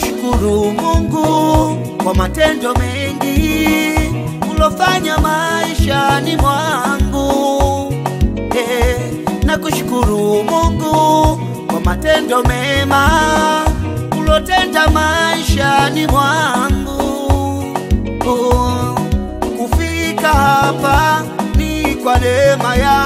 kushukuru Mungu kwa matendo mengi ulofanya maishani mwangu. Eh, na kushukuru Mungu kwa matendo mema ulotenda maishani mwangu. uh, kufika hapa ni kwa neema yako